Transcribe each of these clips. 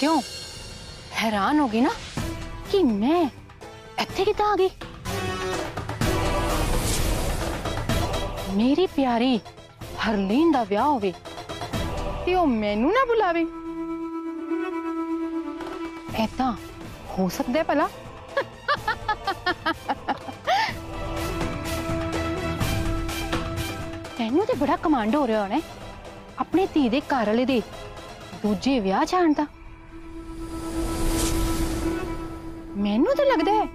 क्यों हैरान होगी ना कि मैं ਇੱਥੇ ਕਿੱਦਾਂ ਆ ਗਈ ਮੇਰੀ ਪਿਆਰੀ ਹਰਲੀਨ ਦਾ ਵਿਆਹ ਹੋਵੇ ਤੇ ਉਹ ਮੈਨੂੰ ਨਾ ਬੁਲਾਵੇ ਐਦਾਂ ਹੋ ਸਕਦਾ ਹੈ ਭਲਾ ਤੈਨੂੰ ਤੇ ਬੜਾ ਕਮਾਂਡ ਹੋ ਰਿਹਾ ਹੋਣਾ ਹੈ ਆਪਣੇ ਧੀ ਦੇ ਘਰ ਵਾਲੇ ਦੇ ਦੂਜੇ ਵਿਆਹ ਜਾਣ ਦਾ ਮੈਨੂੰ ਤਾਂ ਲੱਗਦਾ ਹੈ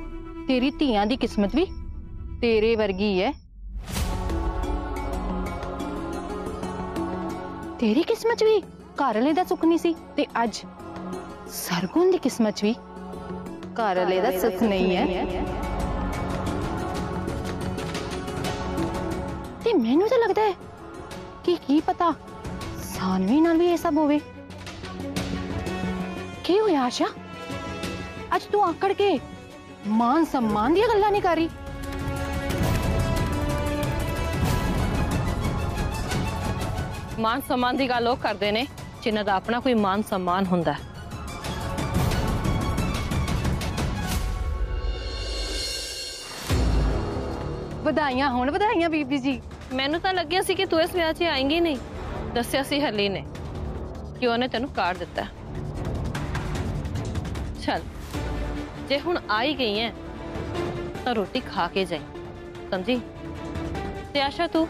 ਤੇਰੀ ਧੀਆਂ ਦੀ ਕਿਸਮਤ ਵੀ ਤੇਰੇ ਵਰਗੀ ਹੈ ਤੇਰੀ ਕਿਸਮਤ 'ਚ ਵੀ ਘਰ ਵਾਲੇ ਦਾ ਸੁੱਖ ਨਹੀਂ ਸੀ ਤੇ ਅੱਜ ਸਰਗੁਣ ਦੀ ਕਿਸਮਤ 'ਚ ਵੀ ਘਰ ਵਾਲੇ ਦਾ ਸੁੱਖ ਨਹੀਂ ਹੈ ਤੇ ਮੈਨੂੰ ਤਾਂ ਲੱਗਦਾ ਹੈ ਕਿ ਕੀ ਪਤਾ ਸਾਨਵੀ ਨਾਲ ਵੀ ਇਹ ਸਭ ਹੋਵੇ ਕੀ ਹੋਇਆ ਆਸ਼ਾ आज तू आकड़ के मान सम्मान दिया गल्ला नहीं कर। रही मान सम्मान की गल करते देने जिन्हों का अपना कोई मान सम्मान होंगे बधाई होधाई बीबी जी। मैं तो लगे कि तू इस विह च आएँगी नहीं दसिया हली ने कि उन्हें तेन कार्ड दिता ਜੇ ਹੁਣ ਆ ਹੀ ਗਈ ਹੈ ਤਾਂ ਰੋਟੀ ਖਾ ਕੇ ਜਾਈ ਸਮਝੀ ਤੇ ਆਸ਼ਾ ਤੂੰ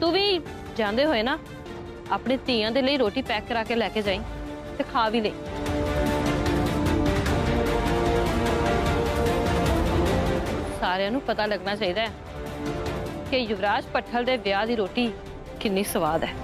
ਤੂੰ ਵੀ ਜਾਂਦੇ ਹੋਏ ਨਾ ਆਪਣੇ ਧੀਆਂ ਦੇ ਲਈ ਰੋਟੀ ਪੈਕ ਕਰਾ ਕੇ ਲੈ ਕੇ ਜਾਈ ਤੇ ਖਾ ਵੀ ਲੈ ਸਾਰਿਆਂ ਨੂੰ ਪਤਾ ਲੱਗਣਾ ਚਾਹੀਦਾ ਹੈ ਕਿ ਯੁਵਰਾਜ ਪੱਠਲ ਦੇ ਵਿਆਹ ਦੀ ਰੋਟੀ ਕਿੰਨੀ ਸਵਾਦ ਹੈ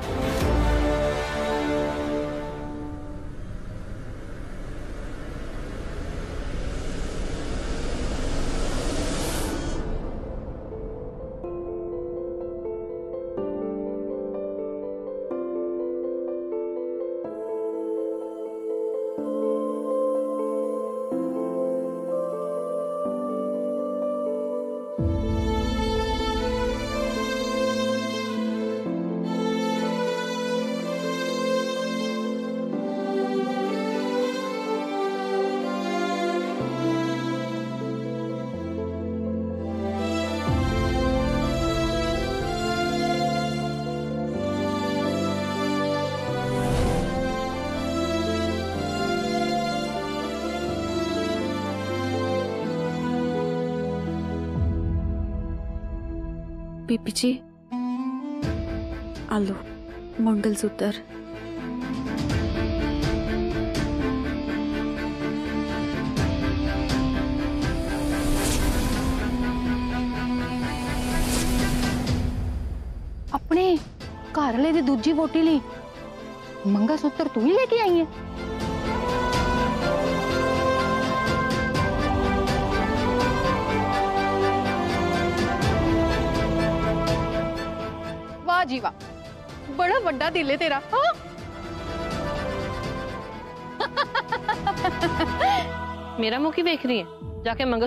पिची। आलो, मंगलसूत्र। अपने घर आह्ले दूजी वोटी ली। मंगलसूत्र तू ही लेके आई है? ਆਈ ਹੈ ਵਾਹ ਜੀ ਵਾਹ ਬੜਾ ਵੱਡਾ ਦਿਲ ਹੈ ਤੇਰਾ ਹਾਂ ਮੇਰਾ ਮੂੰਹ ਕੀ ਵੇਖ ਰਹੀ ਹੈ ਜਾ ਕੇ ਮੰਗਲ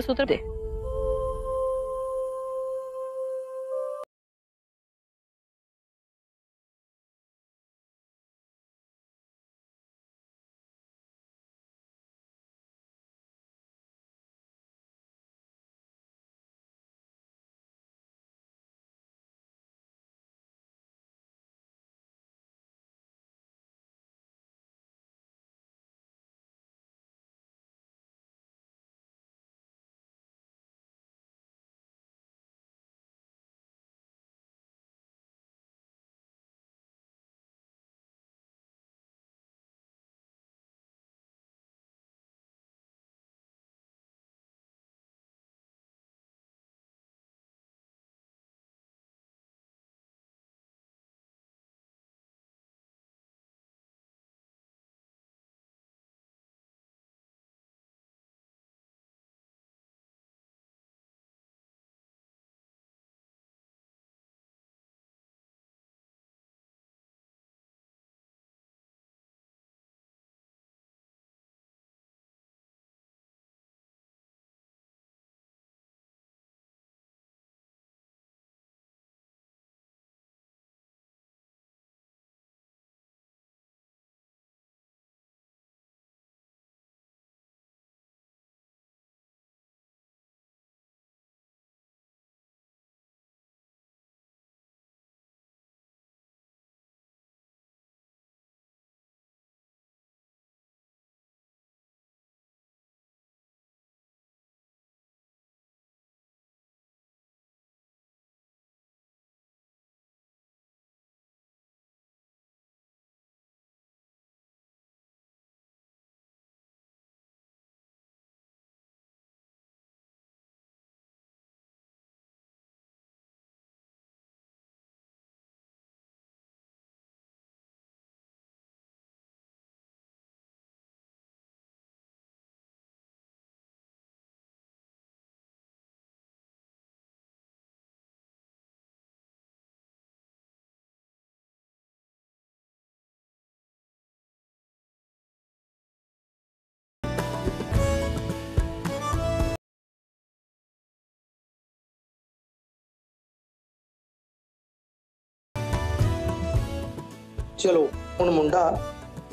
ਚਲੋ ਹੁਣ ਮੁੰਡਾ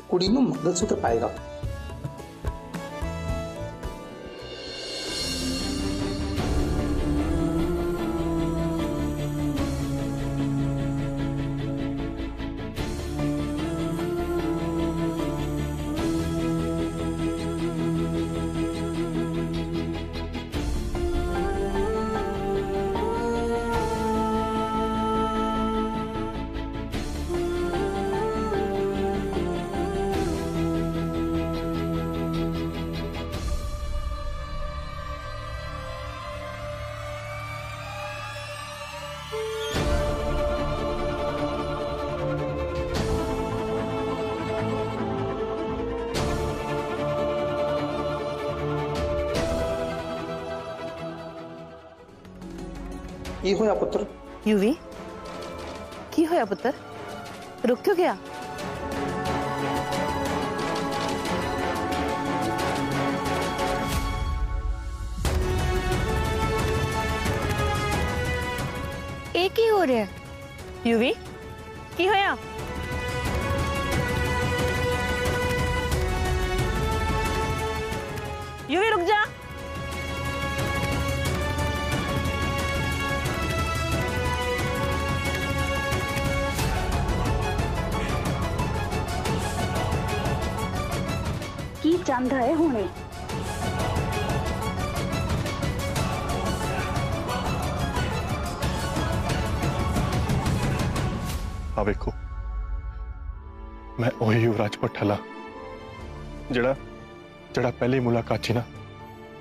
ਕੁੜੀ ਨੂੰ ਮੰਗਲ ਸੂਤਰ ਪਾਏਗਾ ਕੀ ਹੋਇਆ ਪੁੱਤਰ ਯੂਵੀ ਕੀ ਹੋਇਆ ਪੁੱਤਰ ਰੁਕ ਕਿਉਂ ਗਿਆ ਇਹ ਕੀ ਹੋ ਰਿਹਾ ਹੈ ਯੂਵੀ ਕੀ ਹੋਇਆ ਯੂਵੀ ਰੁਕ ਜਾ चांधाळे होणे ਆ ਵੇਖੋ ਮੈਂ ਉਹੀ ਯੁਵਰਾਜ ਪਠਲਾ ਜਿਹੜਾ ਜਿਹੜਾ ਪਹਿਲੀ ਮੁਲਾਕਾਤ ਸੀ ਨਾ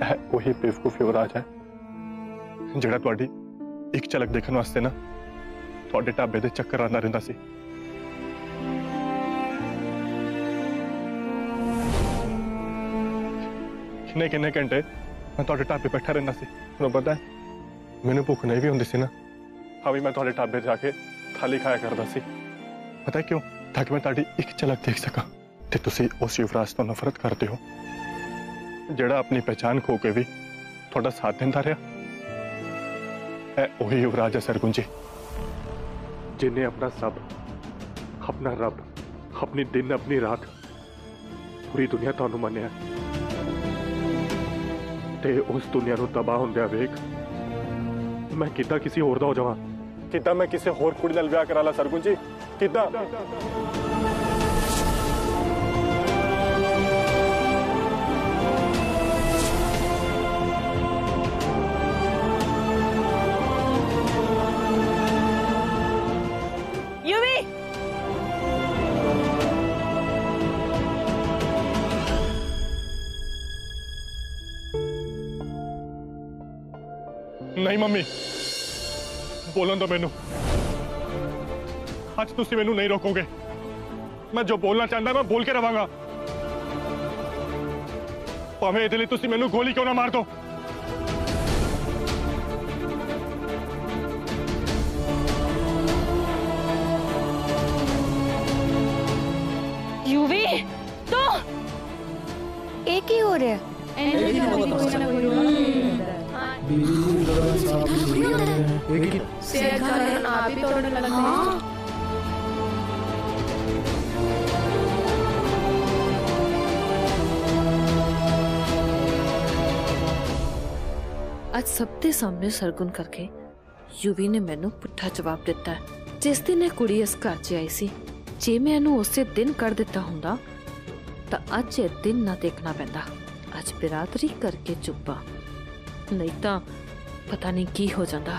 ਇਹ ਉਹੀ ਬੇਵਕੂਫ ਯੁਵਰਾਜ ਹੈ ਜਿਹੜਾ ਤੁਹਾਡੀ ਇੱਕ ਝਲਕ ਦੇਖਣ ਵਾਸਤੇ ਨਾ ਤੁਹਾਡੇ ਢਾਬੇ ਦੇ ਚੱਕਰ ਆਉਂਦਾ ਰਹਿੰਦਾ ਸੀ ਕਿੰਨੇ ਕਿੰਨੇ ਘੰਟੇ ਮੈਂ ਤੁਹਾਡੇ ਢਾਬੇ ਬੈਠਾ ਰਹਿੰਦਾ ਸੀ ਤੁਹਾਨੂੰ ਪਤਾ ਹੈ ਮੈਨੂੰ ਭੁੱਖ ਨਹੀਂ ਵੀ ਹੁੰਦੀ ਸੀ ਨਾ ਹਾਂ ਵੀ ਮੈਂ ਤੁਹਾਡੇ ਢਾਬੇ ਜਾ ਕੇ ਖਾਲੀ ਖਾਇਆ ਕਰਦਾ ਸੀ ਪਤਾ ਹੈ ਕਿਉਂ ਤਾਂ ਕਿ ਮੈਂ ਤੁਹਾਡੀ ਇੱਕ ਝਲਕ ਦੇਖ ਸਕਾਂ ਤੇ ਤੁਸੀਂ ਉਸ ਯੁਵਰਾਜ ਤੋਂ ਨਫ਼ਰਤ ਕਰਦੇ ਹੋ ਜਿਹੜਾ ਆਪਣੀ ਪਛਾਣ ਖੋ ਕੇ ਵੀ ਤੁਹਾਡਾ ਸਾਥ ਦਿੰਦਾ ਰਿਹਾ ਇਹ ਉਹੀ ਯੁਵਰਾਜ ਹੈ ਸਰਗੁਣ ਜੀ ਜਿਨੇ ਆਪਣਾ ਸਭ ਆਪਣਾ ਰੱਬ ਆਪਣੀ ਦਿਨ ਆਪਣੀ ਰਾਤ ਪੂਰੀ ਦੁਨੀਆ ਤੁਹਾਨੂੰ ਮੰਨਿਆ ਤੇ ਉਸ ਦੁਨੀਆ ਨੂੰ ਤਬਾਹ ਹੁੰਦਿਆਂ ਵੇਖ ਮੈਂ ਕਿੱਦਾਂ ਕਿਸੇ ਹੋਰ ਦਾ ਹੋ ਜਾਵਾਂ ਕਿੱਦਾਂ ਮੈਂ ਕਿਸੇ ਹੋਰ ਕੁੜੀ ਨਾਲ ਵਿਆਹ ਕਰਾ ਲਾ ਸਰਗੁਣ ਜੀ ਕਿੱਦਾਂ ਨਹੀਂ ਮੰਮੀ ਬੋਲਣ ਦੋ ਮੈਨੂੰ ਅੱਜ ਤੁਸੀਂ ਮੈਨੂੰ ਨਹੀਂ ਰੋਕੋਗੇ ਮੈਂ ਜੋ ਬੋਲਣਾ ਚਾਹੁੰਦਾ ਮੈਂ ਬੋਲ ਕੇ ਰਵਾਂਗਾ ਭਾਵੇਂ ਇਹਦੇ ਲਈ ਤੁਸੀਂ ਮੈਨੂੰ ਗੋਲੀ ਕਿਉਂ ਨਾ ਮਾਰ ਅੱਜ ਸਭ ਦੇ ਸਾਹਮਣੇ ਸਰਗੁਣ ਕਰਕੇ ਯੂਵੀ ਨੇ ਮੈਨੂੰ ਪੁੱਠਾ ਜਵਾਬ ਦਿੱਤਾ ਹੈ। ਜਿਸ ਦਿਨ ਇਹ ਕੁੜੀ ਇਸ ਘਰ 'ਚ ਆਈ ਸੀ ਜੇ ਮੈਂ ਇਹਨੂੰ ਉਸੇ ਦਿਨ ਕਰ ਦਿੱਤਾ ਹੁੰਦਾ ਤਾਂ ਅੱਜ ਇਹ ਦਿਨ ਨਾ ਦੇਖਣਾ ਪੈਂਦਾ ਅੱਜ ਬਿਰਾਦਰੀ ਕਰਕੇ ਚੁੱਪਾ ਨਹੀਂ ਤਾਂ ਪਤਾ ਨਹੀਂ ਕੀ ਹੋ ਜਾਂਦਾ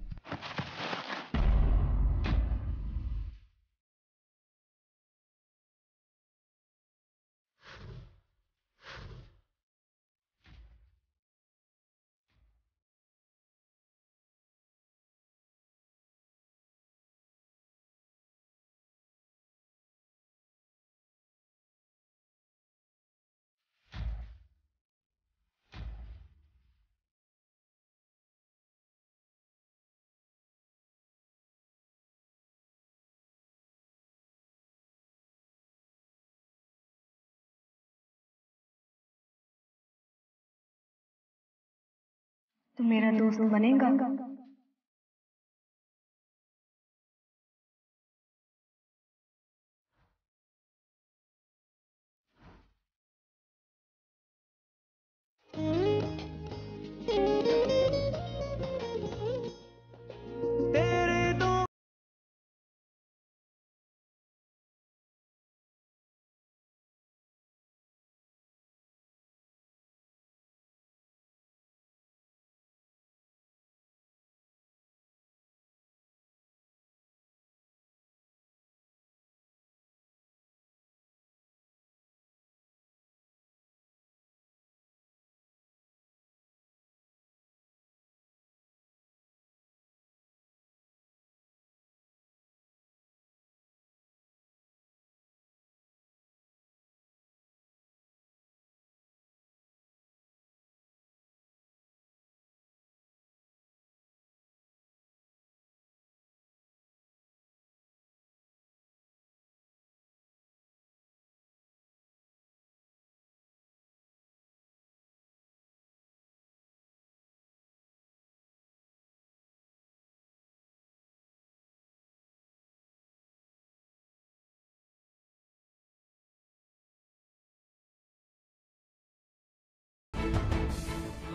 तू मेरा दोस्त बनेगा?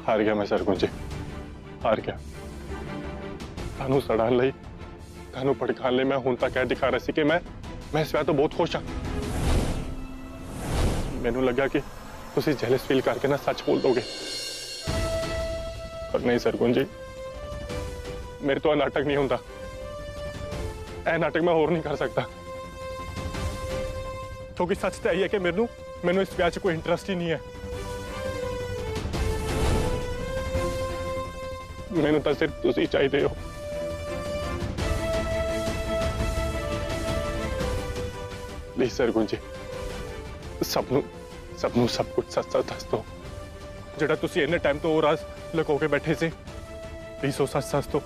हार गया मैं सरगुन जी हार गया। थानू सड़ा लई। थानू भड़कान ले मैं हूँ, तक कह दिखा रहा कि मैं। मैं इस तो बहुत खुश हाँ। मैनू लगा कि तुम जेलस फील करके ना सच बोल दोगे। पर नहीं सरगुन जी मेरे तो नाटक नहीं होंगे यह नाटक मैं होर नहीं कर सकता क्योंकि सच तो यही है कि मेनू मैं इस ब्याह कोई इंटरेस्ट ही नहीं है। ਮੈਨੂੰ ਤਾਂ ਸਿਰਫ ਤੁਸੀਂ ਚਾਹੀਦੇ ਹੋ ਪਲੀਜ਼ ਸਰਗੁਣ ਜੀ ਸਭ ਨੂੰ ਸਭ ਨੂੰ ਸਭ ਕੁਝ ਸੱਚ ਸੱਚ ਦੱਸ ਦਿਓ ਜਿਹੜਾ ਤੁਸੀਂ ਇੰਨੇ ਟਾਈਮ ਤੋਂ ਉਹ ਰਾਜ਼ ਲੁਕੋ ਕੇ ਬੈਠੇ ਸੀ ਪਲੀਜ਼ ਉਹ ਸੱਚ ਸੱਚ ਦਿਓ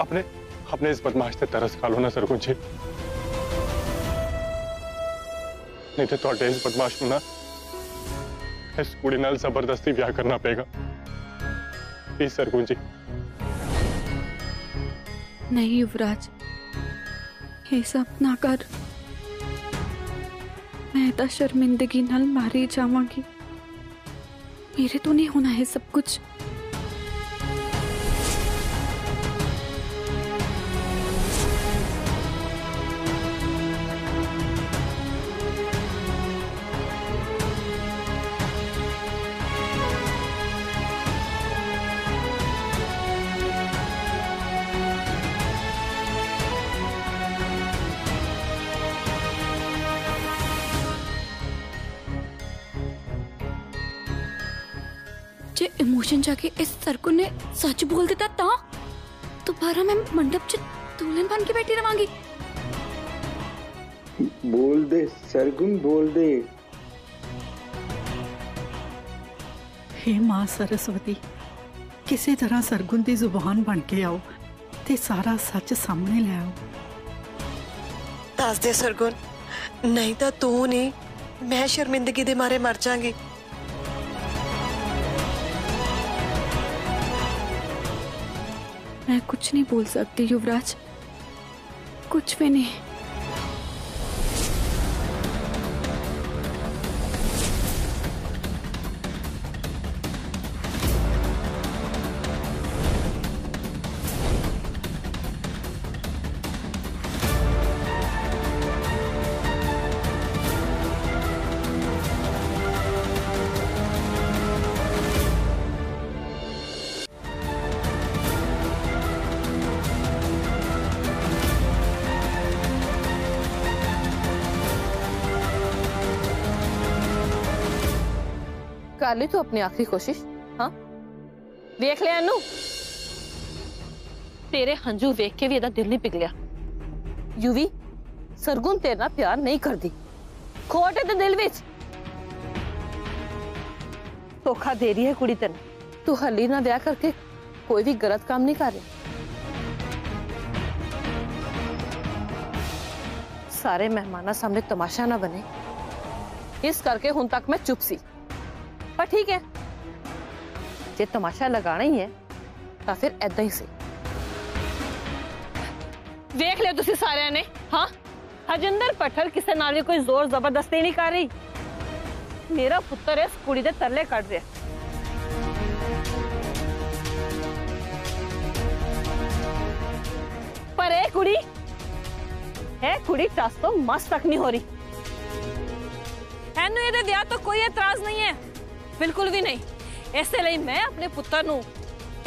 अपने अपने इस बदमाश ਤੇ ਤਰਸ ਖਾ ਲਓ ਨਾ ਸਰਗੁਣ ਜੀ ਨਹੀਂ ਤੇ ਤੁਹਾਡੇ ਇਸ ਬਦਮਾਸ਼ ਨੂੰ ਨਾ ਇਸ ਕੁੜੀ ਨਾਲ ਜ਼ਬਰਦਸਤੀ ਵਿਆਹ ਕਰਨਾ ਪਏਗਾ ਪਲੀਜ਼ ਸਰਗੁਣ ਜੀ नहीं युवराज ये सब ना कर मैं तो शर्मिंदगी नाल मारी जावांगी मेरे तो नहीं होना है सब कुछ जाके इस सरकुन ने सच बोल देता ता दोबारा मैं मंडप च दुल्हन बन के बैठी रवांगी बोल दे सरगुन बोल दे ਹੇ ਮਾਂ ਸਰਸਵਤੀ ਕਿਸੇ ਤਰ੍ਹਾਂ ਸਰਗੁਣ ਦੀ ਜ਼ੁਬਾਨ ਬਣ ਕੇ ਆਓ ਤੇ ਸਾਰਾ ਸੱਚ ਸਾਹਮਣੇ ਲੈ ਆਓ ਦੱਸ ਦੇ ਸਰਗੁਣ ਨਹੀਂ ਤਾਂ ਤੂੰ ਨਹੀਂ ਮੈਂ ਸ਼ਰਮਿੰਦਗੀ ਦੇ ਮਾਰੇ ਮਰ ਜਾਾਂਗੀ मैं कुछ नहीं बोल सकती युवराज। कुछ भी नहीं। कर ली तू अपनी आखिरी कोशिश हाँ? देख लिया अनु तेरे हंजू वेख के भी एदा दिल नहीं पिघलिया युवी, सरगुन तेरे ना प्यार नहीं कर दी खोट है दिल विच। धोखा दे रही है कुड़ी तेन तू हली ना ब्याह करके कोई भी गलत काम नहीं कर रही। सारे मेहमान सामने तमाशा ना बने। इस करके हूँ तक मैं चुप सी। ਪਰ ਠੀਕ ਹੈ ਜੇ ਤਮਾਸ਼ਾ ਲਗਾਣਾ ਹੀ ਹੈ ਤਾਂ ਫਿਰ ਐਦਾਂ ਹੀ ਸੀ ਵੇਖ ਲਿਓ ਤੁਸੀਂ ਸਾਰਿਆਂ ਨੇ ਹਾਂ ਹਜਿੰਦਰ ਪਠਰ ਕਿਸੇ ਨਾਲ ਵੀ ਕੋਈ ਜ਼ੋਰ ਜ਼ਬਰਦਸਤੀ ਨਹੀਂ ਕਰ ਰਹੀ ਮੇਰਾ ਪੁੱਤਰ ਇਸ ਕੁੜੀ ਦੇ ਤਰਲੇ ਕੱਢ ਰਿਹਾ ਪਰ ਇਹ ਕੁੜੀ ਇਹ ਕੁੜੀ ਟਸ ਤੋਂ ਮਸ ਤੱਕ ਨਹੀਂ ਹੋ ਰਹੀ ਇਹਨੂੰ ਇਹਦੇ ਵਿਆਹ ਤੋਂ ਕੋਈ ਇਤਰਾਜ਼ ਨਹੀਂ ਹੈ ਬਿਲਕੁਲ ਵੀ ਨਹੀਂ ਇਸੇ ਲਈ ਮੈਂ ਆਪਣੇ ਪੁੱਤਰ ਨੂੰ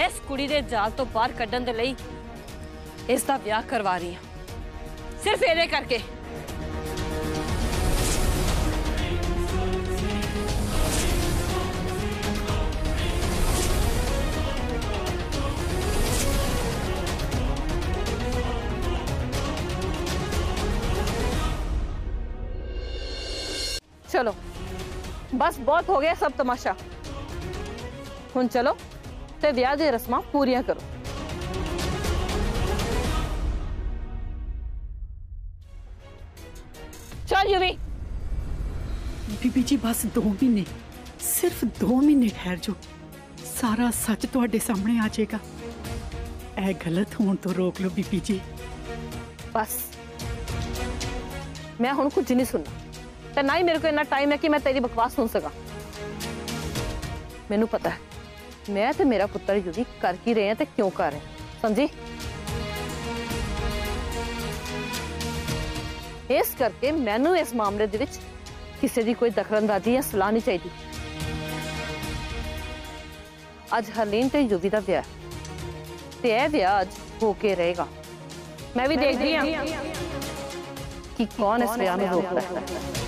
ਇਸ ਕੁੜੀ ਦੇ ਜਾਲ ਤੋਂ ਬਾਹਰ ਕੱਢਣ ਦੇ ਲਈ ਇਸ ਦਾ ਵਿਆਹ ਕਰਵਾ ਰਹੀ ਹਾਂ ਸਿਰਫ ਇਹਦੇ ਕਰਕੇ ਬਸ ਬਹੁਤ ਹੋ ਗਿਆ ਸਭ ਤਮਾਸ਼ਾ ਹੁਣ ਚਲੋ ਤੇ ਵਿਆਹ ਦੀਆਂ ਰਸਮਾਂ ਪੂਰੀਆਂ ਕਰੋ ਚੱਲ ਯੂਵੀ ਬੀਬੀ ਜੀ ਬਸ 2 ਮਹੀਨੇ ਸਿਰਫ 2 ਮਹੀਨੇ ਠਹਿਰ ਜਾਓ ਸਾਰਾ ਸੱਚ ਤੁਹਾਡੇ ਸਾਹਮਣੇ ਆ ਜਾਏਗਾ ਇਹ ਗਲਤ ਹੋਣ ਤੋਂ ਰੋਕ ਲਓ ਬੀਬੀ ਜੀ ਬਸ ਮੈਂ ਹੁਣ ਕੁਝ ਨਹੀਂ ਸੁਣਨਾ ਤੇ ਨਾ ਹੀ ਮੇਰੇ ਕੋਲ ਇੰਨਾ ਟਾਈਮ ਹੈ ਕਿ ਮੈਂ ਤੇਰੀ ਬਕਵਾਸ ਸੁਣ ਸਕਾਂ ਮੈਨੂੰ ਪਤਾ ਹੈ ਮੈਂ ਤੇ ਮੇਰਾ ਪੁੱਤਰ ਯੂਵੀ ਕਰ ਕੀ ਰਹੇ ਹਾਂ ਤੇ ਕਿਉਂ ਕਰ ਰਹੇ ਹਾਂ ਸਮਝੀ ਇਸ ਕਰਕੇ ਮੈਨੂੰ ਇਸ ਮਾਮਲੇ ਦੇ ਵਿੱਚ ਕਿਸੇ ਦੀ ਕੋਈ ਦਖਲਅੰਦਾਜ਼ੀ ਜਾਂ ਸਲਾਹ ਨਹੀਂ ਚਾਹੀਦੀ ਅੱਜ ਹਰਲੀਨ ਤੇ ਯੂਵੀ ਦਾ ਵਿਆਹ ਹੈ ਤੇ ਇਹ ਵਿਆਹ ਅੱਜ ਹੋ ਕੇ ਰਹੇਗਾ ਮੈਂ ਵੀ ਦੇਖਦੀ ਹਾਂ ਕਿ ਕੌਣ ਇਸ ਵਿਆਹ ਨੂੰ ਰੋਕਦਾ ਹੈ